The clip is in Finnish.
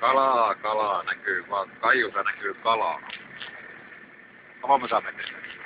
Kalaa, kalaa näkyy vaan. Kaiussa näkyy kalaa. Kolme metriä.